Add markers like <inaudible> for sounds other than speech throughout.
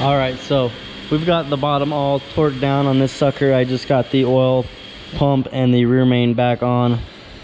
All right, so we've got the bottom all torqued down on this sucker. I just got the oil pump and the rear main back on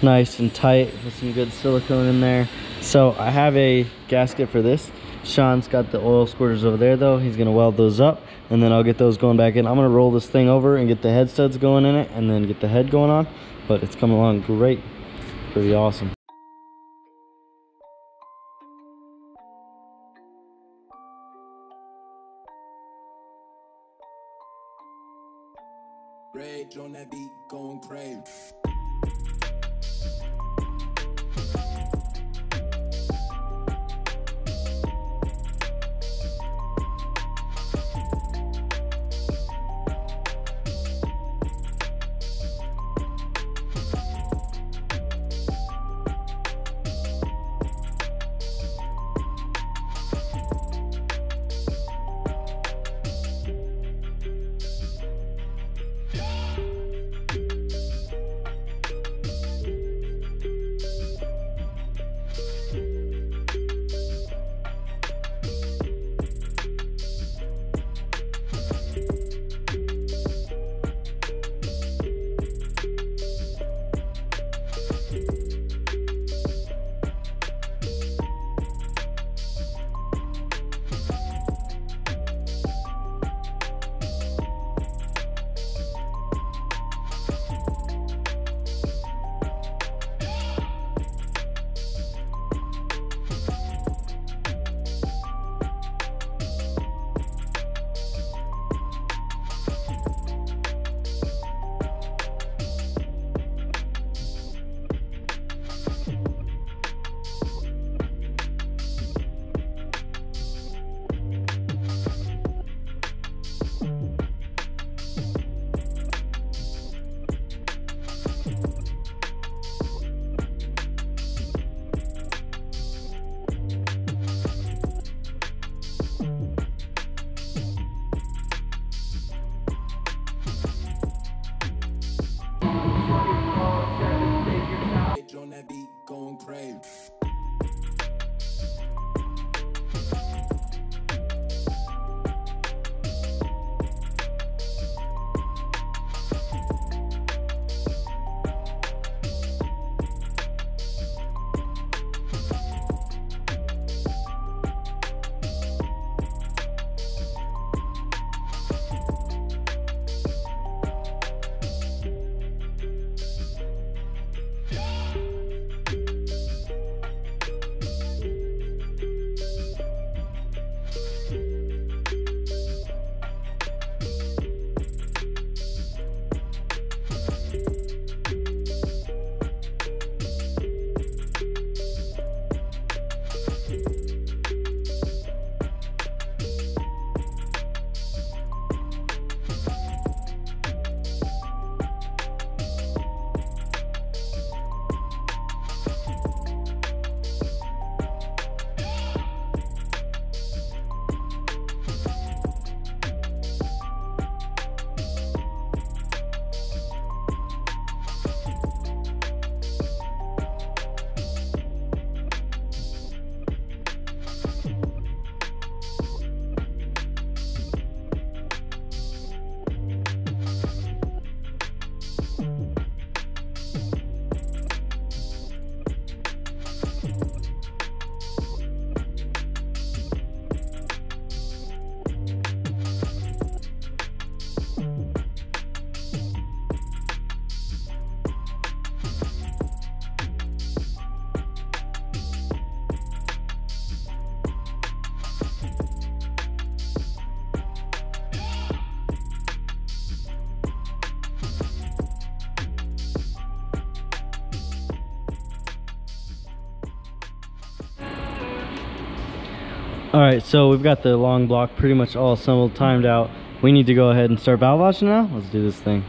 nice and tight with some good silicone in there. So I have a gasket for this. Sean's got the oil squirters over there though. He's gonna weld those up and then I'll get those going back in. I'm gonna roll this thing over and get the head studs going in it and then get the head going on. But it's coming along great. Pretty awesome. Going crazy. All right, so we've got the long block pretty much all assembled, timed out. We need to go ahead and start valve lashing now. Let's do this thing.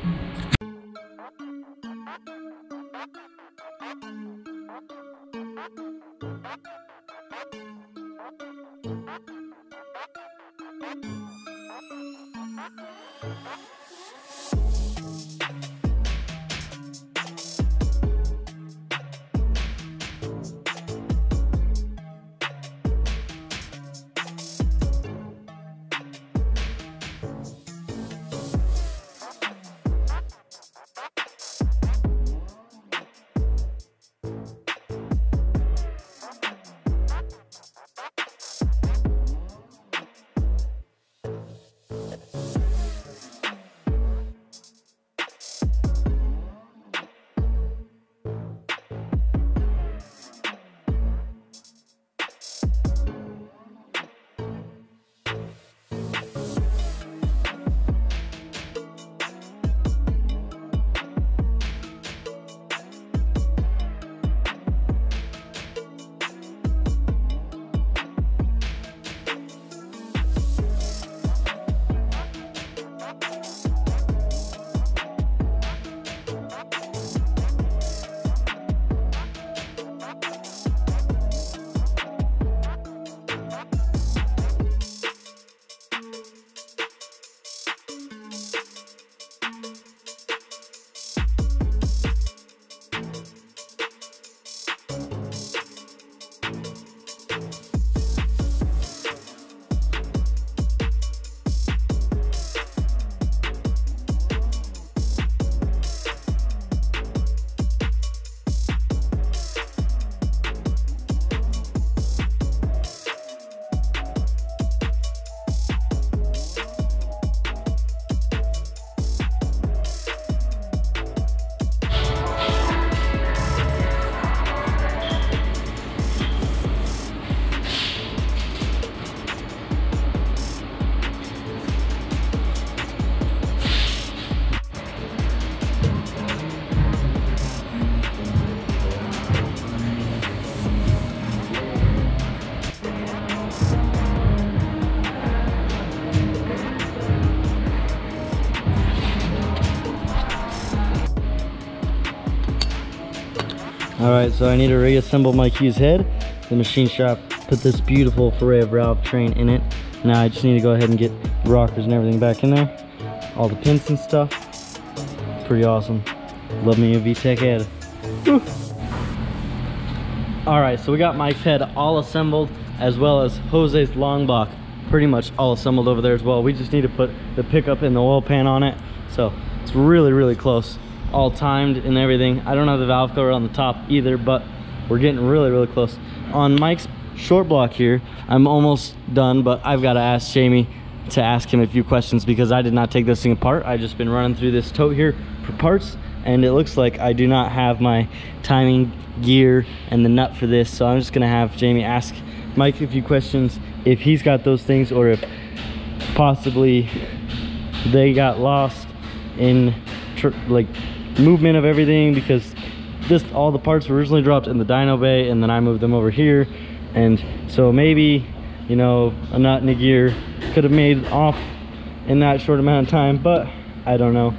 All right, so I need to reassemble Mike Hughes' head. The machine shop put this beautiful Ferrea valve train in it. Now I just need to go ahead and get rockers and everything back in there. All the pins and stuff. Pretty awesome. Love me a VTEC head. Woo. All right, so we got Mike's head all assembled as well as Jose's long block pretty much all assembled over there as well. We just need to put the pickup and the oil pan on it. So it's really, really close. All timed and everything. I don't have the valve cover on the top either, but we're getting really, really close. On Mike's short block here, I'm almost done, but I've got to ask Jamie to ask him a few questions because I did not take this thing apart. I just been running through this tote here for parts and it looks like I do not have my timing gear and the nut for this. So I'm just gonna have Jamie ask Mike a few questions if he's got those things or if possibly they got lost in like movement of everything because this all the parts were originally dropped in the dyno bay and then I moved them over here. And so maybe you know a nut and a gear could have made off in that short amount of time but I don't know.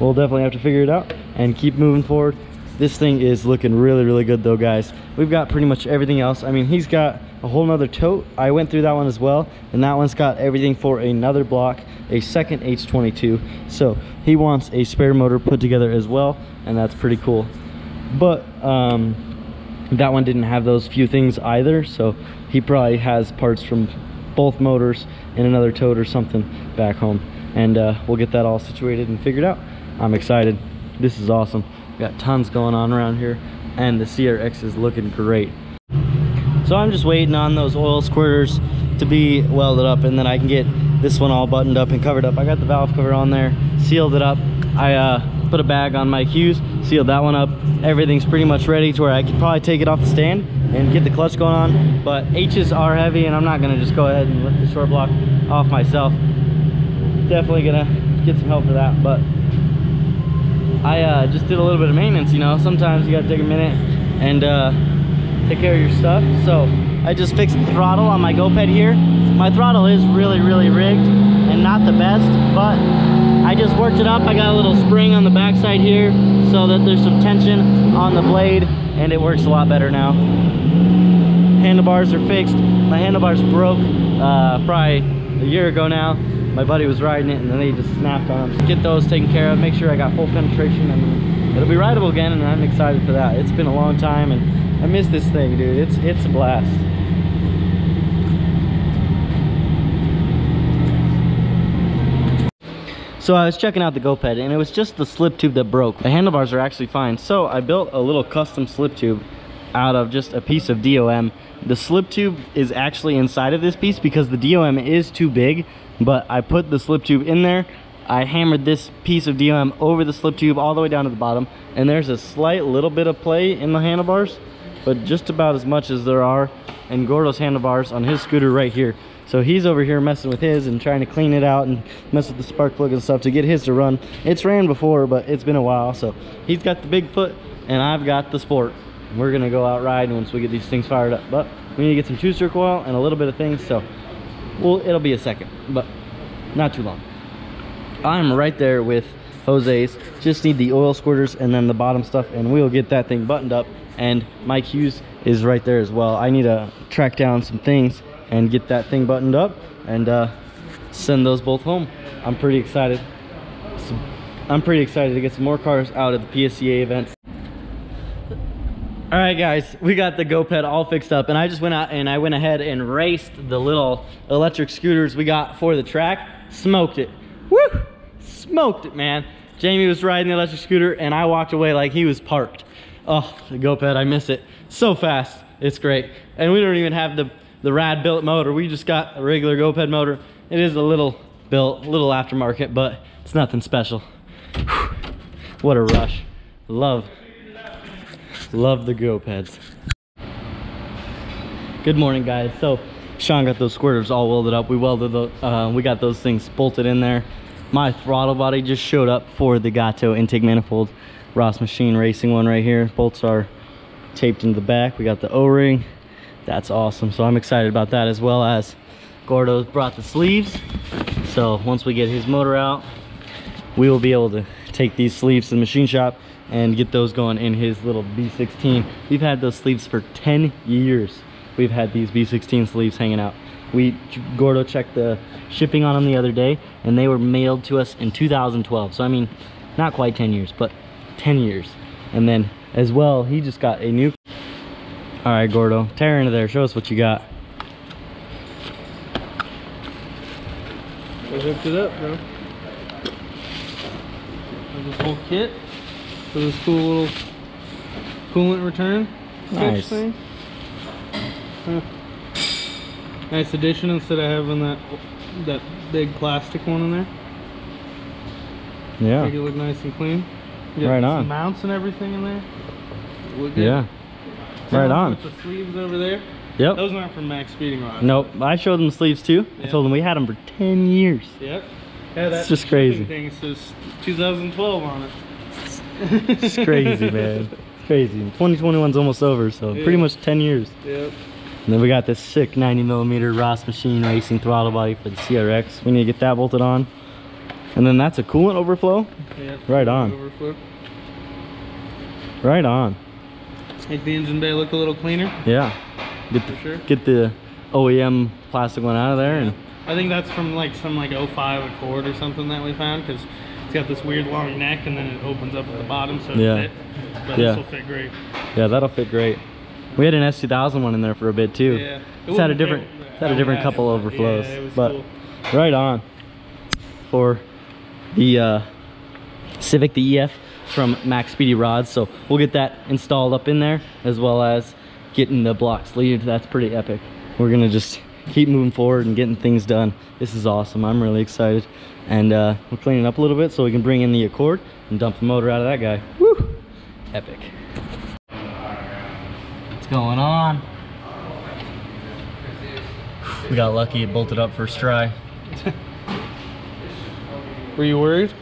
We'll definitely have to figure it out and keep moving forward. This thing is looking really really good though guys. We've got pretty much everything else. I mean he's got a whole nother tote. I went through that one as well and that one's got everything for another block a second h22 so he wants a spare motor put together as well and that's pretty cool. But um that one didn't have those few things either so he probably has parts from both motors in another tote or something back home. And uh, we'll get that all situated and figured out. I'm excited. This is awesome. Got tons going on around here and the crx is looking great so I'm just waiting on those oil squirters to be welded up and then I can get this one all buttoned up and covered up. I got the valve cover on there, sealed it up. I uh, put a bag on my Q's, sealed that one up. Everything's pretty much ready to where I could probably take it off the stand and get the clutch going on. But H's are heavy and I'm not gonna just go ahead and lift the short block off myself. Definitely gonna get some help for that. But I uh, just did a little bit of maintenance, you know. Sometimes you gotta take a minute and uh, take care of your stuff. So I just fixed the throttle on my GoPed here. My throttle is really, really rigged and not the best, but I just worked it up. I got a little spring on the backside here so that there's some tension on the blade and it works a lot better now. Handlebars are fixed. My handlebars broke uh, probably a year ago now. My buddy was riding it and then they just snapped on them. Get those taken care of, make sure I got full penetration and it'll be rideable again and I'm excited for that. It's been a long time and I miss this thing, dude. It's it's a blast. So I was checking out the GoPed and it was just the slip tube that broke. The handlebars are actually fine. So I built a little custom slip tube out of just a piece of DOM. The slip tube is actually inside of this piece because the DOM is too big, but I put the slip tube in there. I hammered this piece of DOM over the slip tube all the way down to the bottom and there's a slight little bit of play in the handlebars but just about as much as there are in Gordo's handlebars on his scooter right here. So he's over here messing with his and trying to clean it out and mess with the spark plug and stuff to get his to run. It's ran before, but it's been a while. So he's got the Bigfoot and I've got the Sport. We're gonna go out riding once we get these things fired up. But we need to get some two-stroke oil and a little bit of things. So well, it'll be a second, but not too long. I'm right there with Jose's. Just need the oil squirters and then the bottom stuff and we'll get that thing buttoned up and Mike Hughes is right there as well. I need to track down some things and get that thing buttoned up and uh, send those both home. I'm pretty excited. I'm pretty excited to get some more cars out at the PSCA events. All right, guys, we got the GoPed all fixed up, and I just went out and I went ahead and raced the little electric scooters we got for the track. Smoked it. Smoked it, man. Jamie was riding the electric scooter, and I walked away like he was parked. Oh, the GoPed, I miss it. So fast, it's great. And we don't even have the, the rad billet motor. We just got a regular GoPed motor. It is a little built, a little aftermarket, but it's nothing special. Whew. What a rush. Love, love the GoPeds. Good morning, guys. So Sean got those squirters all welded up. We welded the, uh, we got those things bolted in there. My throttle body just showed up for the Gato intake manifold. Ross Machine Racing one right here. Bolts are taped into the back. We got the O-ring. That's awesome. So I'm excited about that as well as Gordo's brought the sleeves. So once we get his motor out, we will be able to take these sleeves to the machine shop and get those going in his little B16. We've had those sleeves for 10 years. We've had these B16 sleeves hanging out. We Gordo checked the shipping on them the other day and they were mailed to us in 2012. So I mean, not quite 10 years, but 10 years. And then as well, he just got a new All right, Gordo, tear into there. Show us what you got. I hooked it up, bro. There's this whole kit for this cool little coolant return Nice. thing. Huh. Nice addition instead of having that that big plastic one in there. Yeah. Make it look nice and clean. Right on. Mounts and everything in there. Look good. Yeah. Right on. With the sleeves over there. Yep. Those aren't from Max Speeding Rods. Nope. I showed them the sleeves too. I told them we had them for 10 years. Yep. Yeah, that It's just crazy. Thing says 2012 on it. It's crazy, man. <laughs> It's crazy. 2021's almost over, so pretty much 10 years. Yep. And then we got this sick 90 millimeter Ross machine racing throttle body for the CRX. We need to get that bolted on. And then that's a coolant overflow. Yep. Right on. Overflow. Right on. Make the engine bay look a little cleaner. Yeah. Get the, For sure. get the OEM plastic one out of there and I think that's from like some like 05 Accord or something that we found because it's got this weird long neck and then it opens up at the bottom so it Yeah. fit. But Yeah. this will fit great. yeah, that'll fit great. We had an S2000 one in there for a bit too. Yeah. It It's had a different, it's had a different yeah, couple yeah, overflows, was but cool. right on for the uh, Civic, the EF from Max Speeding Rods. So we'll get that installed up in there as well as getting the block sleeved. That's pretty epic. We're gonna just keep moving forward and getting things done. This is awesome. I'm really excited. And uh, we're cleaning up a little bit so we can bring in the Accord and dump the motor out of that guy. Woo! Epic. What's going on? We got lucky, it bolted up first try. Were you worried?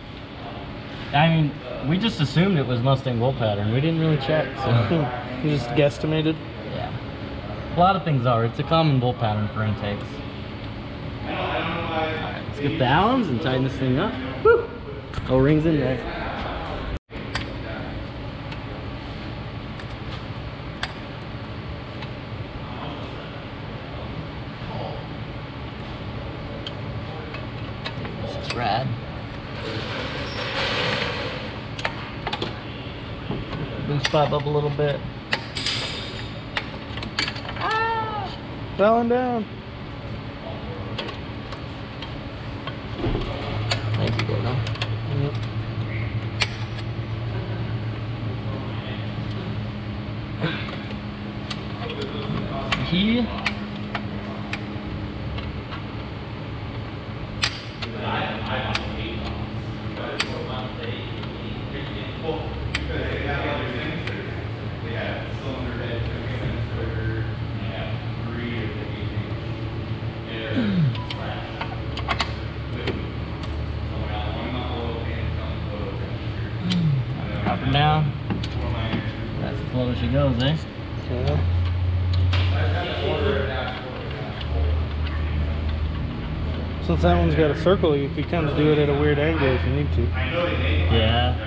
I mean, we just assumed it was Mustang bolt pattern. We didn't really check, so <laughs> You just guesstimated. yeah. A lot of things are. It's a common bolt pattern for intakes. Alright, let's get the Allens and tighten this thing up. Woo! O-rings in there. This is rad. Boost up a little bit. Falling down. Thank you, Gordo. He up and down. That's as low as she goes, eh? Yeah. Since that one's got a circle, you could kind of do it at a weird angle if you need to. Yeah.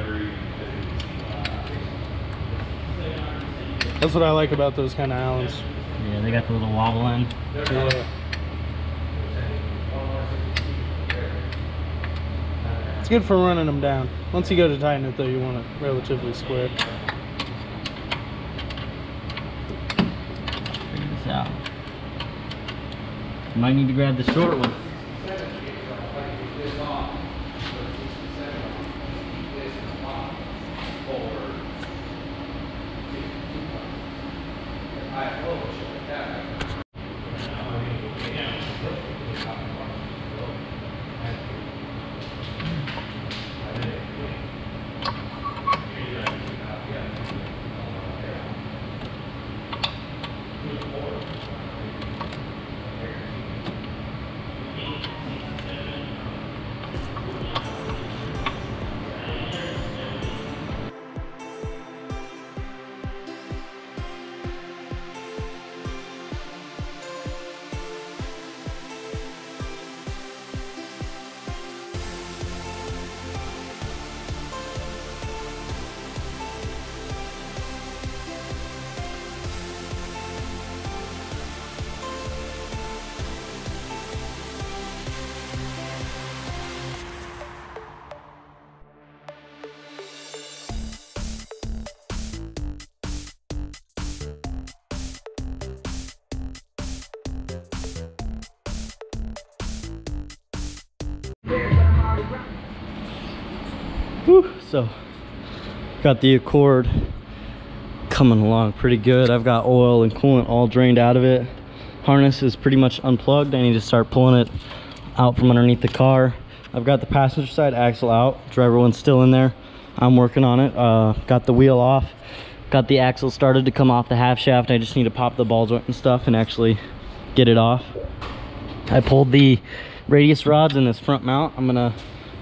That's what I like about those kind of Allens. Yeah, they got the little wobble end. Yeah. It's good for running them down. Once you go to tighten it though, you want it relatively square. Figure this out. Might need to grab the short one. Whew, so got the Accord coming along pretty good. I've got oil and coolant all drained out of it. Harness is pretty much unplugged. I need to start pulling it out from underneath the car. I've got the passenger side axle out. Driver one's still in there. I'm working on it. Uh, got the wheel off. Got the axle started to come off the half shaft. I just need to pop the ball joint and stuff and actually get it off. I pulled the radius rods in this front mount. I'm gonna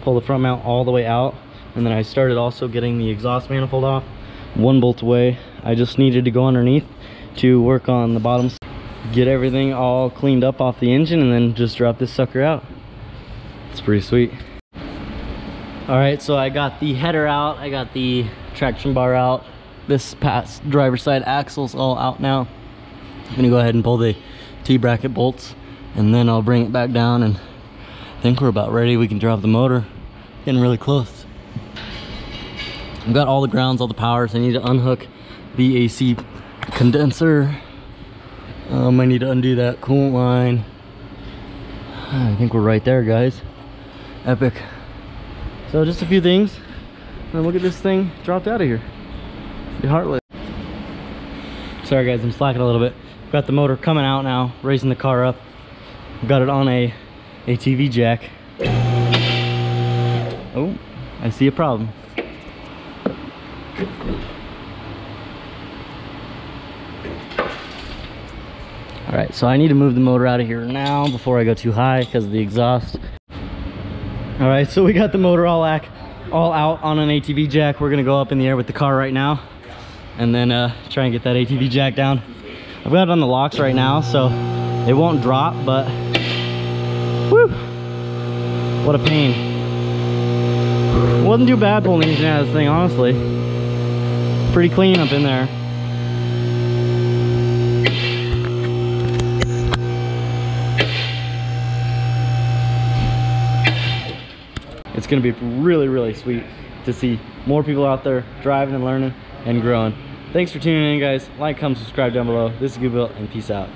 pull the front mount all the way out. And then I started also getting the exhaust manifold off. One bolt away. I just needed to go underneath to work on the bottoms. Get everything all cleaned up off the engine and then just drop this sucker out. It's pretty sweet. All right, so I got the header out. I got the traction bar out. This past driver side axle's all out now. I'm gonna go ahead and pull the T-bracket bolts and then I'll bring it back down and I think we're about ready. We can drop the motor. Getting really close. I've got all the grounds, all the powers. I need to unhook the AC condenser. Um, I need to undo that coolant line. I think we're right there, guys. Epic. So just a few things. And look at this thing dropped out of here. Heartless. Sorry guys, I'm slacking a little bit. Got the motor coming out now, raising the car up. Got it on a ATV jack. Oh, I see a problem. All right, so I need to move the motor out of here now before I go too high because of the exhaust. All right, so we got the motor all, act, all out on an ATV jack. We're gonna go up in the air with the car right now and then uh, try and get that ATV jack down. I've got it on the locks right now, so it won't drop, but whew, what a pain. Wasn't too bad pulling the engine out of this thing, honestly. Pretty clean up in there. It's gonna be really, really sweet to see more people out there driving and learning and growing. Thanks for tuning in, guys. Like, comment, subscribe down below. This is GoofyBuilt, and peace out.